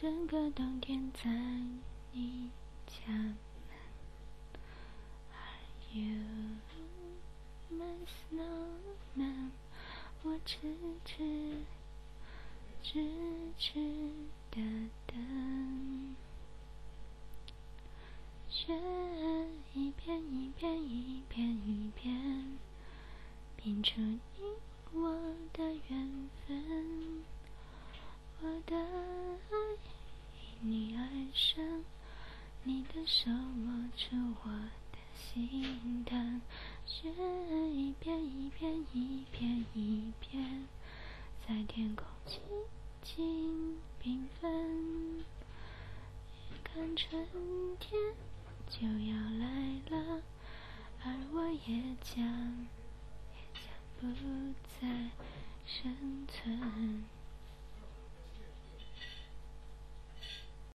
整个冬天在你家门。Are you my snowman？我痴痴痴痴的等，雪一片一片一片一片，拼出你我的缘分。我的你爱上，你的手握住我的心疼，雪一片一片一片一片，在天空静静缤纷。眼看春天就要来了，而我也将也将不再生存。